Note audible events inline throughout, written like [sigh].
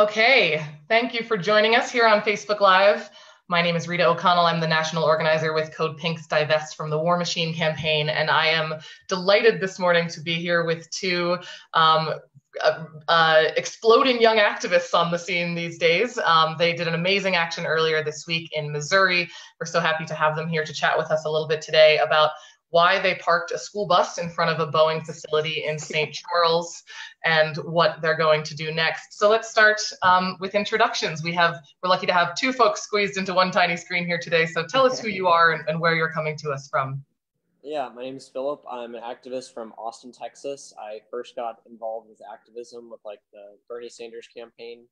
Okay, thank you for joining us here on Facebook Live. My name is Rita O'Connell. I'm the national organizer with Code Pink's Divest from the War Machine campaign, and I am delighted this morning to be here with two um, uh, uh, exploding young activists on the scene these days. Um, they did an amazing action earlier this week in Missouri. We're so happy to have them here to chat with us a little bit today about why they parked a school bus in front of a Boeing facility in St. Charles and what they're going to do next. So let's start um, with introductions. We have, we're lucky to have two folks squeezed into one tiny screen here today. So tell us who you are and, and where you're coming to us from. Yeah, my name is Phillip. I'm an activist from Austin, Texas. I first got involved with activism with like the Bernie Sanders campaign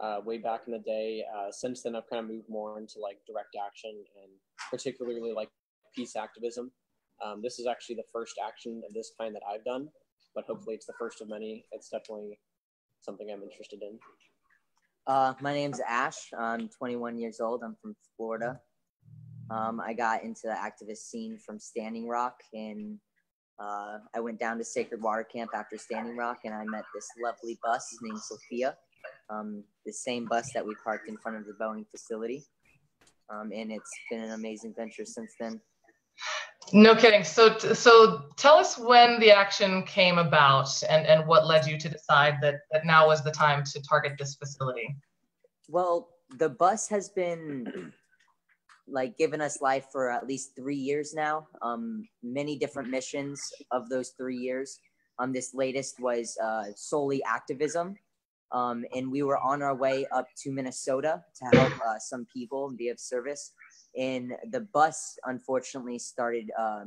uh, way back in the day. Uh, since then, I've kind of moved more into like direct action and particularly like peace activism. Um, this is actually the first action of this kind that I've done, but hopefully it's the first of many. It's definitely something I'm interested in. Uh, my name's Ash. I'm 21 years old. I'm from Florida. Um, I got into the activist scene from Standing Rock, and uh, I went down to Sacred Water Camp after Standing Rock, and I met this lovely bus named Sophia, um, the same bus that we parked in front of the Boeing facility. Um, and it's been an amazing venture since then. No kidding. So, so tell us when the action came about and, and what led you to decide that, that now was the time to target this facility. Well, the bus has been like given us life for at least three years now. Um, many different missions of those three years. Um, this latest was uh, solely activism. Um, and we were on our way up to Minnesota to help uh, some people and be of service and the bus unfortunately started uh,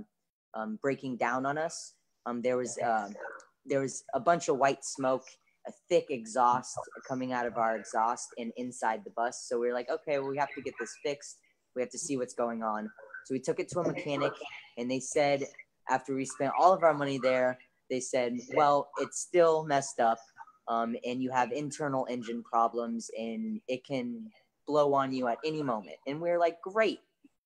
um, breaking down on us. Um, there was uh, there was a bunch of white smoke, a thick exhaust coming out of our exhaust and inside the bus. So we were like, okay, well, we have to get this fixed. We have to see what's going on. So we took it to a mechanic, and they said after we spent all of our money there, they said, well, it's still messed up. Um, and you have internal engine problems and it can blow on you at any moment. And we are like, great,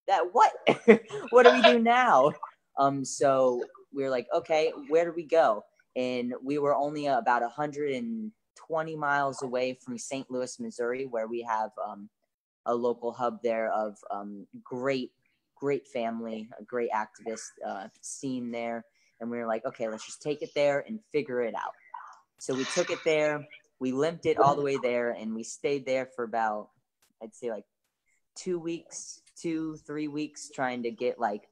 that what? [laughs] what do we do [laughs] now? Um, so we are like, okay, where do we go? And we were only about 120 miles away from St. Louis, Missouri, where we have um, a local hub there of um, great, great family, a great activist uh, scene there. And we were like, okay, let's just take it there and figure it out. So we took it there, we limped it all the way there, and we stayed there for about I'd say like two weeks, two, three weeks trying to get like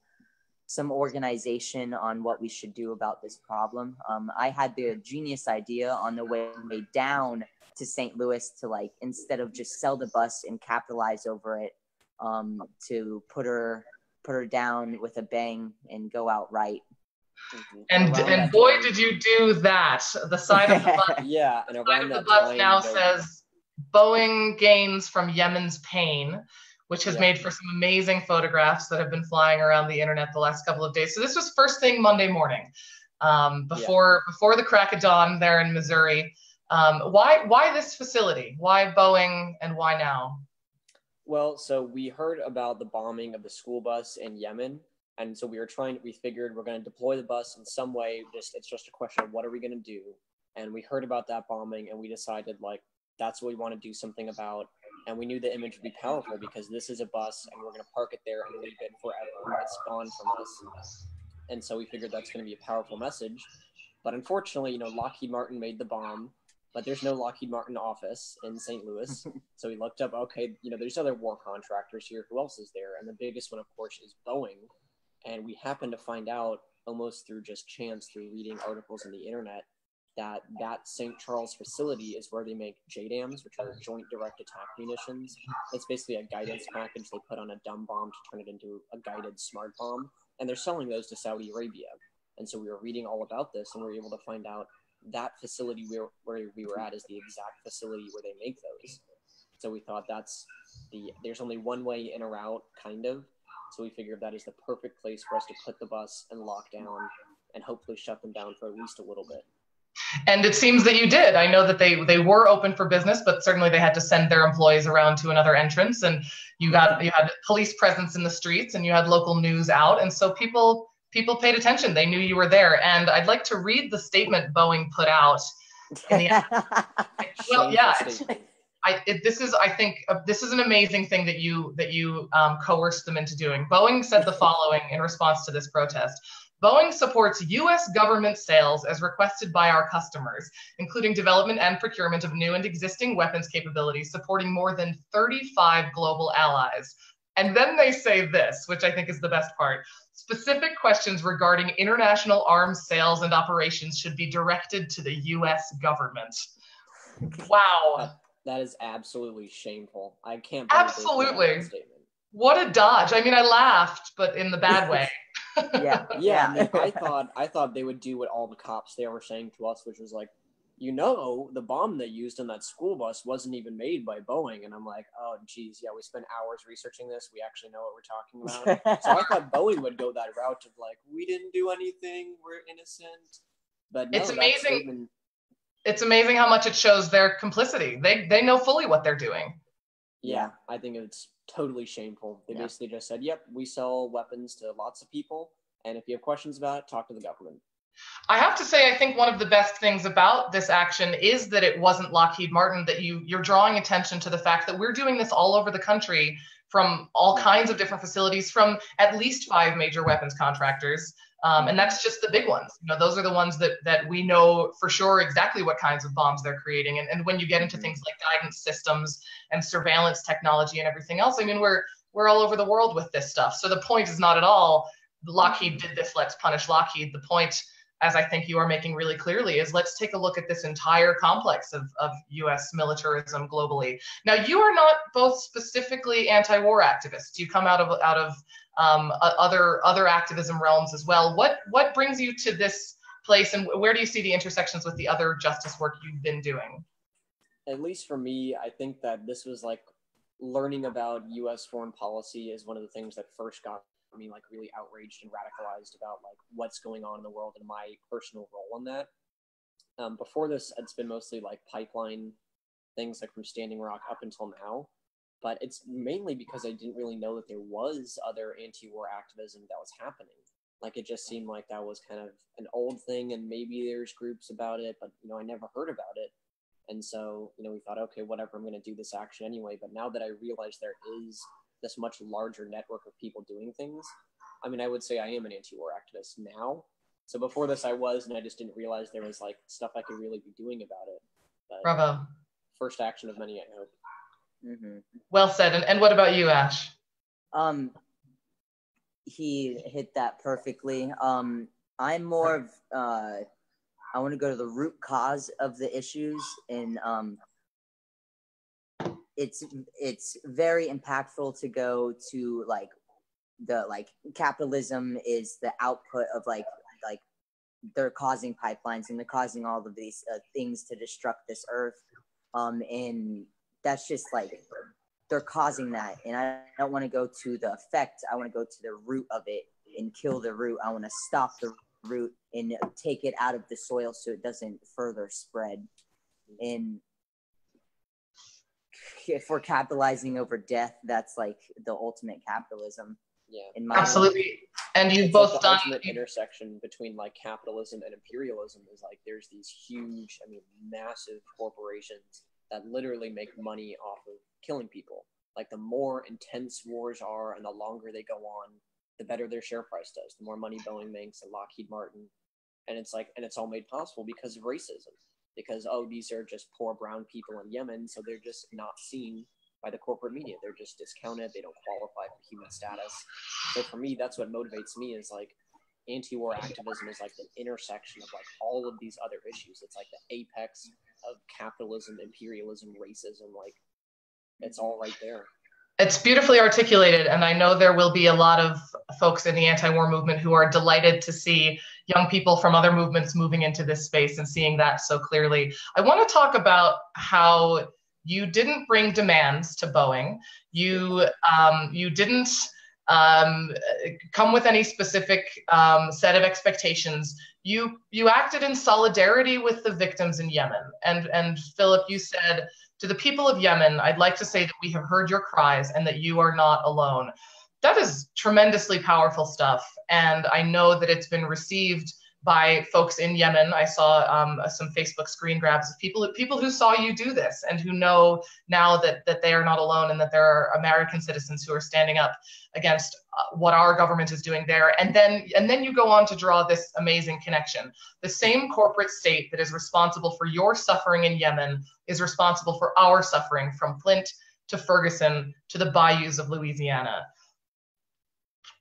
some organization on what we should do about this problem. Um, I had the genius idea on the way down to St. Louis to like instead of just sell the bus and capitalize over it, um, to put her put her down with a bang and go out right. And and boy, did you do that! The side of the bus, [laughs] yeah, and around the bus now says Boeing gains from Yemen's pain, which has yeah. made for some amazing photographs that have been flying around the internet the last couple of days. So this was first thing Monday morning, um, before yeah. before the crack of dawn there in Missouri. Um, why why this facility? Why Boeing and why now? Well, so we heard about the bombing of the school bus in Yemen, and so we were trying. We figured we're going to deploy the bus in some way. Just it's just a question of what are we going to do. And we heard about that bombing, and we decided like that's what we want to do something about. And we knew the image would be powerful because this is a bus and we're going to park it there and leave it forever. It's gone from us. And so we figured that's going to be a powerful message. But unfortunately, you know, Lockheed Martin made the bomb, but there's no Lockheed Martin office in St. Louis. [laughs] so we looked up, okay, you know, there's other war contractors here. Who else is there? And the biggest one, of course, is Boeing. And we happened to find out almost through just chance through reading articles on the internet that that St. Charles facility is where they make JDAMs, which are joint direct attack munitions. It's basically a guidance package they put on a dumb bomb to turn it into a guided smart bomb, and they're selling those to Saudi Arabia. And so we were reading all about this, and we were able to find out that facility where, where we were at is the exact facility where they make those. So we thought that's the there's only one way in or out, kind of. So we figured that is the perfect place for us to put the bus and lock down and hopefully shut them down for at least a little bit. And it seems that you did. I know that they they were open for business, but certainly they had to send their employees around to another entrance. And you got you had police presence in the streets, and you had local news out, and so people people paid attention. They knew you were there. And I'd like to read the statement Boeing put out. The, [laughs] well, yeah, I, it, this is, I think, uh, this is an amazing thing that you that you um, coerced them into doing. Boeing said the following in response to this protest. Boeing supports U.S. government sales as requested by our customers, including development and procurement of new and existing weapons capabilities, supporting more than 35 global allies. And then they say this, which I think is the best part. Specific questions regarding international arms sales and operations should be directed to the US government. Wow. That is absolutely shameful. I can't. Absolutely. What a dodge. I mean, I laughed, but in the bad [laughs] way. [laughs] yeah, yeah. I, mean, I [laughs] thought I thought they would do what all the cops there were saying to us, which was like, you know, the bomb they used on that school bus wasn't even made by Boeing. And I'm like, oh, geez, yeah, we spent hours researching this. We actually know what we're talking about. so I thought [laughs] Boeing would go that route of like, we didn't do anything, we're innocent. But no, it's amazing. It's amazing how much it shows their complicity. They they know fully what they're doing. Yeah, I think it's totally shameful. They yeah. basically just said, "Yep, we sell weapons to lots of people, and if you have questions about it, talk to the government." I have to say, I think one of the best things about this action is that it wasn't Lockheed Martin. That you you're drawing attention to the fact that we're doing this all over the country from all kinds of different facilities, from at least five major weapons contractors, um, and that's just the big ones. You know, those are the ones that that we know for sure exactly what kinds of bombs they're creating. And, and when you get into things like guidance systems and surveillance technology and everything else, I mean, we're we're all over the world with this stuff. So the point is not at all Lockheed did this, let's punish Lockheed. The point as I think you are making really clearly, is let's take a look at this entire complex of, of US militarism globally. Now, you are not both specifically anti-war activists. You come out of out of um, other other activism realms as well. What what brings you to this place, and where do you see the intersections with the other justice work you've been doing? At least for me, I think that this was like learning about U.S. foreign policy is one of the things that first got me like really outraged and radicalized about like what's going on in the world and my personal role in that. Um, before this, it's been mostly like pipeline things like from Standing Rock up until now. But it's mainly because I didn't really know that there was other anti-war activism that was happening. Like it just seemed like that was kind of an old thing, and maybe there's groups about it, but you know I never heard about it. And so you know we thought, okay, whatever, I'm going to do this action anyway. But now that I realize there is this much larger network of people doing things. I mean, I would say I am an anti-war activist now. So before this, I was, and I just didn't realize there was like stuff I could really be doing about it. But Bravo. First action of many, I hope. Mm-hmm. Well said. And, and what about you, Ash? Um, he hit that perfectly. Um, I'm more of uh, I want to go to the root cause of the issues and um, it's it's very impactful to go to like the like capitalism is the output of like like they're causing pipelines and they're causing all of these uh, things to destruct this earth. Um and that's just like they're causing that. And i don't want to go to the effect i want to go to the root of it and kill the root. I want to stop the root and take it out of the soil so it doesn't further spread. And if we're capitalizing over death, that's like the ultimate capitalism. Yeah, in my absolutely. And you've it's both like done ultimate intersection between like capitalism and imperialism is like there's these huge, I mean, massive corporations that literally make money off of killing people. Like the more intense wars are and the longer they go on, the better their share price does. The more money Boeing makes and Lockheed Martin, and it's like, and it's all made possible because of racism because oh these are just poor brown people in Yemen, so they're just not seen by the corporate media. They're just discounted. They don't qualify for human status. So for me, that's what motivates me is like anti-war activism is like the intersection of like all of these other issues. It's like the apex of capitalism, imperialism, racism. Like it's all right there. It's beautifully articulated, and I know there will be a lot of folks in the anti-war movement who are delighted to see young people from other movements moving into this space and seeing that so clearly. I want to talk about how you didn't bring demands to Boeing. You um, you didn't um, come with any specific um, set of expectations. You you acted in solidarity with the victims in Yemen. And and Phillip, you said to the people of Yemen, I'd like to say that we have heard your cries and that you are not alone that is tremendously powerful stuff. And I know that it's been received by folks in Yemen. I saw um, some Facebook screen grabs of people people who saw you do this and who know now that that they are not alone and that there are American citizens who are standing up against uh, what our government is doing there. And then and then you go on to draw this amazing connection. The same corporate state that is responsible for your suffering in Yemen is responsible for our suffering from Flint to Ferguson to the bayous of Louisiana.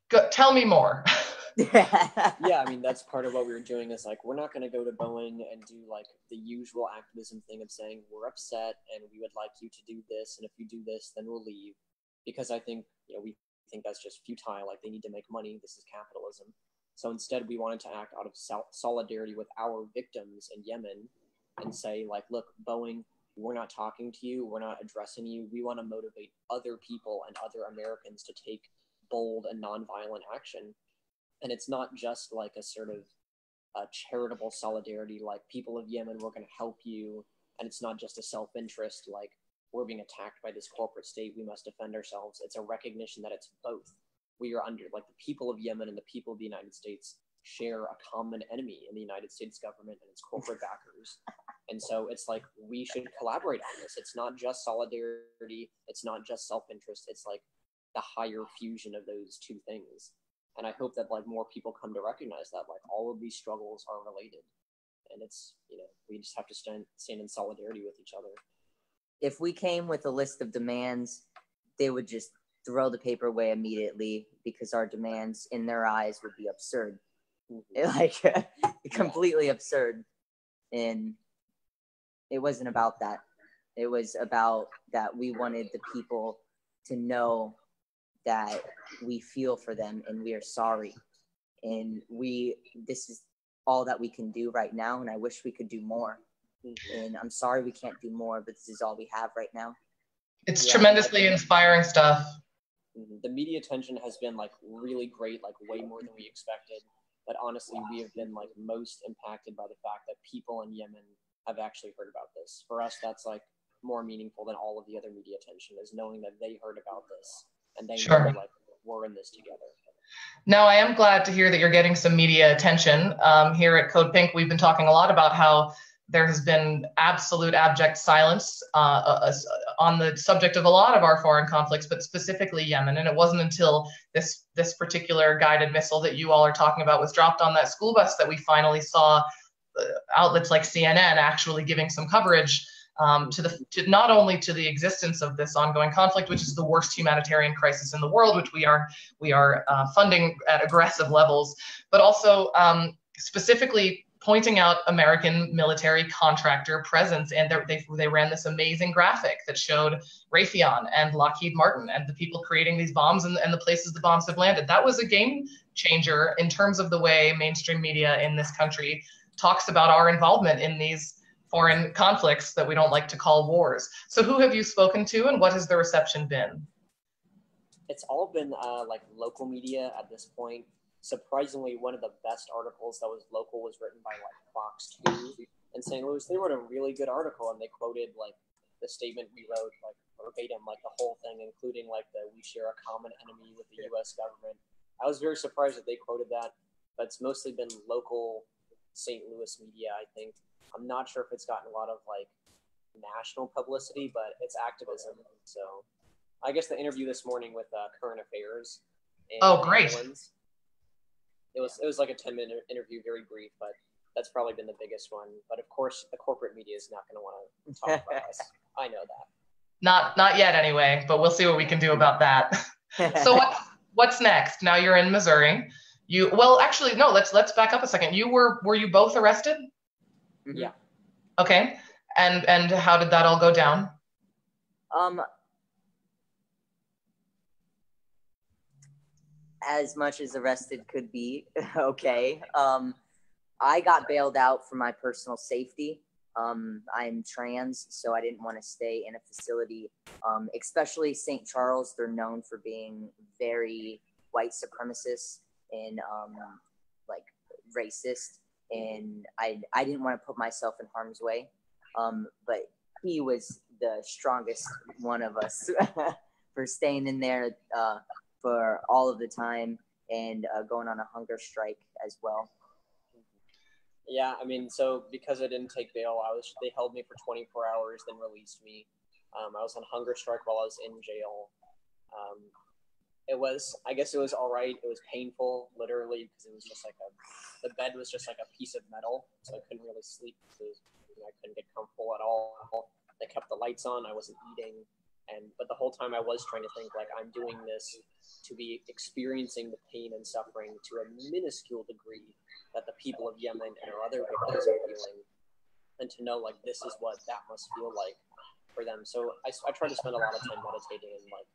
Go, tell me more. [laughs] yeah, I mean that's part of what we were doing is like we're not going to go to Boeing and do like the usual activism thing of saying we're upset and we would like you to do this and if you do this then we'll leave. Because I think you know we think that's just futile like they need to make money this is capitalism. So instead we wanted to act out of solidarity with our victims in Yemen and say like look Boeing we're not talking to you we're not addressing you. We want to motivate other people and other Americans to take bold and nonviolent action and it's not just like a sort of a charitable solidarity like people of yemen we're going to help you and it's not just a self-interest like we're being attacked by this corporate state we must defend ourselves. It's a recognition that it's both. We are under like the people of yemen and the people of the united states share a common enemy in the united states government and its corporate backers. [laughs] And so it's like we should collaborate on this. It's not just solidarity. It's not just self-interest. It's like the higher fusion of those two things and I hope that like more people come to recognize that like all of these struggles are related, and it's you know we just have to stand stand in solidarity with each other. If we came with a list of demands, they would just throw the paper away immediately because our demands in their eyes would be absurd, mm-hmm. [laughs] like [laughs] completely absurd, and it wasn't about that. It was about that we wanted the people to know that we feel for them and we are sorry. And we this is all that we can do right now and i wish we could do more. And i'm sorry we can't do more but this is all we have right now. It's yeah, tremendously inspiring stuff. Mm-hmm. the media attention has been like really great like way more than we expected. But honestly we have been like most impacted by the fact that people in yemen have actually heard about this. For us that's like more meaningful than all of the other media attention is knowing that they heard about this and they sure. know like we're in this together. Now, I am glad to hear that you're getting some media attention. Um, here at Code Pink, we've been talking a lot about how there has been absolute abject silence uh, uh, on the subject of a lot of our foreign conflicts, but specifically Yemen. And it wasn't until this this particular guided missile that you all are talking about was dropped on that school bus that we finally saw uh, outlets like CNN actually giving some coverage um, to the to not only to the existence of this ongoing conflict, which is the worst humanitarian crisis in the world, which we are we are uh, funding at aggressive levels, but also um, specifically pointing out American military contractor presence. And they, they ran this amazing graphic that showed Raytheon and Lockheed Martin and the people creating these bombs and, and the places the bombs have landed. That was a game changer in terms of the way mainstream media in this country talks about our involvement in these foreign conflicts that we don't like to call wars. So, who have you spoken to, and what has the reception been? It's all been uh, like local media at this point. Surprisingly, one of the best articles that was local was written by like Fox 2 in St. Louis. They wrote a really good article and they quoted like the statement we wrote, like verbatim, like the whole thing, including like the we share a common enemy with the US government. I was very surprised that they quoted that, but it's mostly been local St. Louis media, I think. I'm not sure if it's gotten a lot of like national publicity, but it's activism. So I guess the interview this morning with uh, Current Affairs. oh, great. it was it was like a 10 minute interview, very brief, but that's probably been the biggest one. But of course, the corporate media is not going to want to talk about [laughs] us. I know that. Not not yet, anyway. But we'll see what we can do about that. so what what's next? Now you're in Missouri. You well, actually, no. Let's let's back up a second. You were were you both arrested? Mm-hmm. Yeah. Okay. And and how did that all go down? Um as much as arrested could be. [laughs] okay. Um I got bailed out for my personal safety. Um, I'm trans, so I didn't want to stay in a facility, um, especially St. Charles. They're known for being very white supremacist and um, like racist and I I didn't want to put myself in harm's way. Um, but he was the strongest one of us [laughs] for staying in there uh, for all of the time and uh, going on a hunger strike as well. Yeah, I mean, so because I didn't take bail, I was they held me for 24 hours, then released me. Um, I was on hunger strike while I was in jail. Um, it was, I guess, it was all right. It was painful, literally, because it was just like a, the bed was just like a piece of metal, so I couldn't really sleep I couldn't get comfortable at all. They kept the lights on. I wasn't eating, and but the whole time I was trying to think like I'm doing this to be experiencing the pain and suffering to a minuscule degree that the people of Yemen and our other victims are feeling, and to know like this is what that must feel like for them. So I, I try to spend a lot of time meditating and like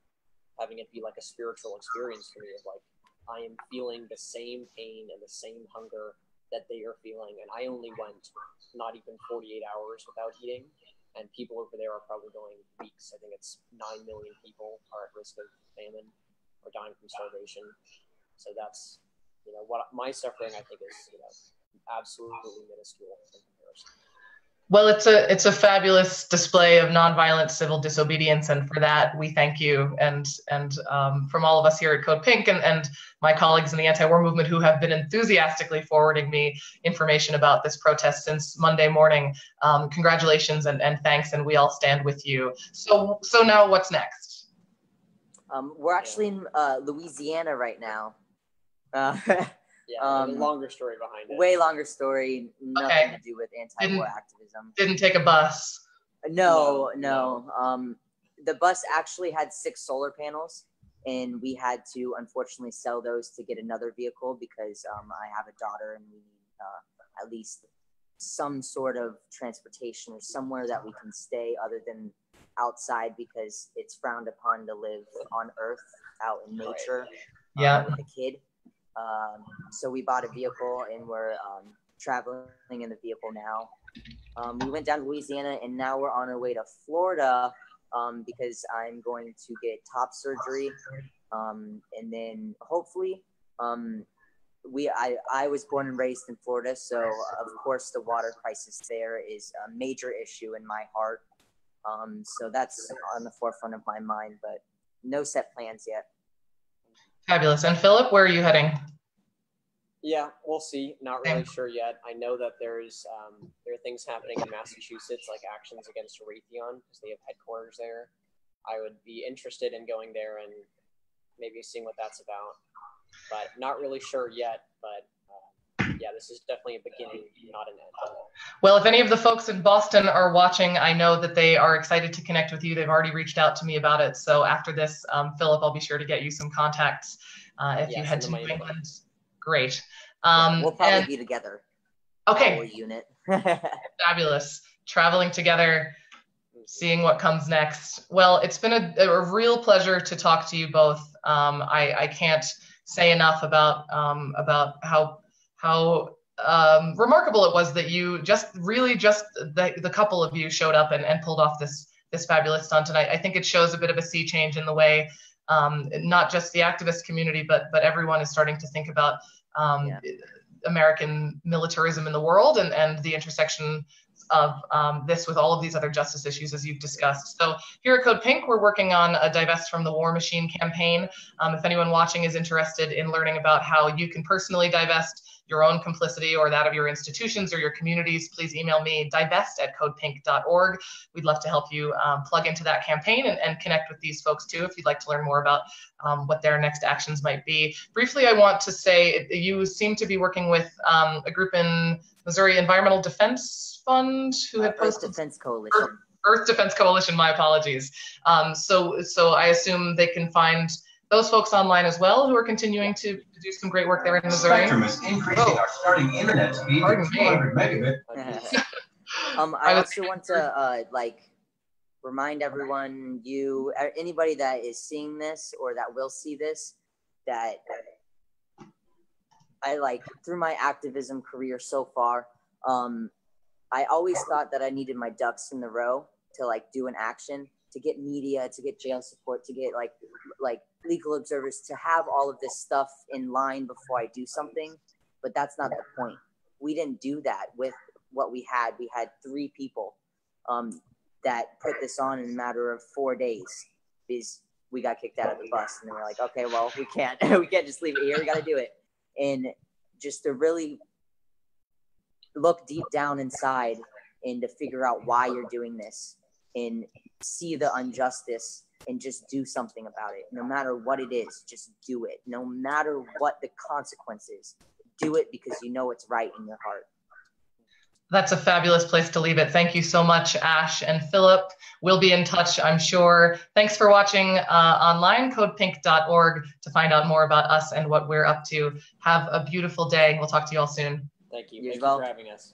having it be like a spiritual experience for me of like I am feeling the same pain and the same hunger that they are feeling, and I only went not even 48 hours without eating, and people over there are probably going weeks. I think it's nine million people are at risk of famine or dying from starvation. So that's you know what my suffering I think is you know absolutely minuscule in comparison. Well, it's a it's a fabulous display of nonviolent civil disobedience, and for that we thank you. And and um, from all of us here at Code Pink and and my colleagues in the anti-war movement who have been enthusiastically forwarding me information about this protest since Monday morning, um, congratulations and, and thanks, and we all stand with you. So so now what's next? Um, we're actually in uh, Louisiana right now. Uh, [laughs] Yeah, Um, longer story behind it. way longer story, nothing Okay. to do with anti-war Didn't- activism. Didn't take a bus. No, No, no. Um, the bus actually had six solar panels, and we had to unfortunately sell those to get another vehicle because um, I have a daughter and we need uh, at least some sort of transportation or somewhere that we can stay other than outside because it's frowned upon to live on Earth out in nature uh, Yeah. with a kid. Um, so we bought a vehicle and we're um, traveling in the vehicle now. Um, we went down to Louisiana and now we're on our way to Florida um, because I'm going to get top surgery. Um, and then hopefully, um, we I, I was born and raised in Florida, so of course the water crisis there is a major issue in my heart. So that's on the forefront of my mind, but no set plans yet. Fabulous. And Phillip, where are you heading? Yeah, we'll see. Not really sure yet. I know that there's um, there are things happening in Massachusetts, like actions against Raytheon, because they have headquarters there. I would be interested in going there and maybe seeing what that's about, but not really sure yet. But yeah, this is definitely a beginning, not an end. Well, if any of the folks in Boston are watching, I know that they are excited to connect with you. They've already reached out to me about it. So after this, um, Phillip, I'll be sure to get you some contacts uh, if Yeah, you head to New. England. Great. Yeah, Um, we'll probably and- be together. okay, unit. [laughs] fabulous. Traveling together, seeing what comes next. Well, it's been a, a real pleasure to talk to you both. Um, I, I can't say enough about um, about how how um, remarkable it was that you just really just the, the couple of you showed up and, and pulled off this this fabulous stunt. And I, I think it shows a bit of a sea change in the way um, not just the activist community, but but everyone is starting to think about um, Yeah. American militarism in the world and, and the intersection of um, this with all of these other justice issues as you've discussed. So here at Code Pink, we're working on a Divest from the War Machine campaign. Um, if anyone watching is interested in learning about how you can personally divest your own complicity or that of your institutions or your communities, please email me divest at codepink.org. We'd love to help you um, plug into that campaign and, and connect with these folks too if you'd like to learn more about um, what their next actions might be. Briefly, I want to say you seem to be working with um, a group in Missouri Environmental Defense Fund who had Earth posted Defense Coalition. Earth Defense Coalition. My apologies. Um, so, so I assume they can find those folks online as well who are continuing to, to do some great work there in Missouri. Spectrum is increasing Oh. our starting internet speed to Pardon 200 megabit. [laughs] um, I, I also want to uh, like remind everyone, you, uh, anybody that is seeing this or that will see this, that I like through my activism career so far. Um, I always thought that I needed my ducks in the row to like do an action, to get media, to get jail support, to get like like legal observers, to have all of this stuff in line before I do something. But that's not the point. We didn't do that with what we had. We had three people um, that put this on in a matter of four days because we got kicked out of the bus and were like, okay, well, we can't, [laughs] we can't just leave it here. We got to do it. And just to really look deep down inside and to figure out why you're doing this and see the injustice and just do something about it. No matter what it is, just do it. No matter what the consequences, do it because you know it's right in your heart. That's a fabulous place to leave it. Thank you so much, Ash and Phillip. We'll be in touch, I'm sure. Thanks for watching uh, online, codepink.org, to find out more about us and what we're up to. Have a beautiful day. We'll talk to you all soon. Thank you. You as Thank you for having us.